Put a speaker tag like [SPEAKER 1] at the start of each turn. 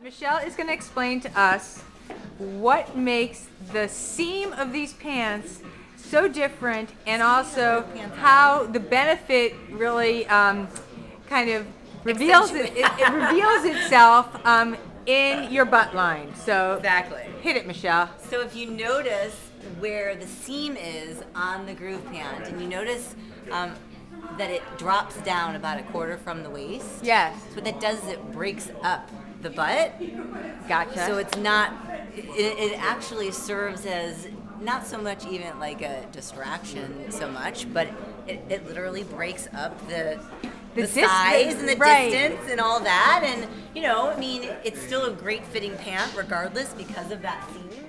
[SPEAKER 1] Michelle is going to explain to us what makes the seam of these pants so different and also how the benefit really um, kind of reveals it, it, it reveals itself um, in your butt line. So
[SPEAKER 2] Exactly.
[SPEAKER 1] hit it, Michelle.
[SPEAKER 2] So if you notice where the seam is on the groove pant, and you notice um, that it drops down about a quarter from the waist,
[SPEAKER 1] Yes.
[SPEAKER 2] so what that does is it breaks up the butt.
[SPEAKER 1] Gotcha.
[SPEAKER 2] So it's not. It, it actually serves as not so much even like a distraction so much, but it, it literally breaks up the
[SPEAKER 1] The
[SPEAKER 2] the,
[SPEAKER 1] dis-
[SPEAKER 2] size and the
[SPEAKER 1] right.
[SPEAKER 2] distance and all that. And you know, I mean, it's still a great fitting pant regardless because of that seam.